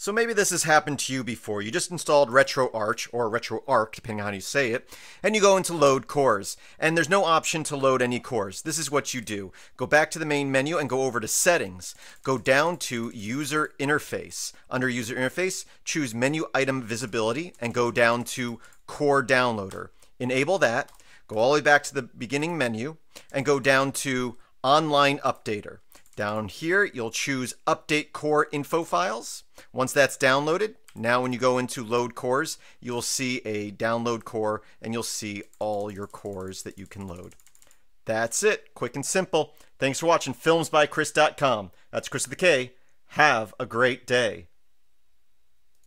So maybe this has happened to you before. You just installed RetroArch or RetroArch, depending on how you say it, and you go into load cores. And there's no option to load any cores. This is what you do. Go back to the main menu and go over to settings. Go down to user interface. Under user interface, choose menu item visibility and go down to core downloader. Enable that. Go all the way back to the beginning menu and go down to online updater. Down here, you'll choose Update Core Info Files. Once that's downloaded, now when you go into Load Cores, you'll see a download core and you'll see all your cores that you can load. That's it, quick and simple. Thanks for watching filmsbykris.com. That's Kris with the K. Have a great day.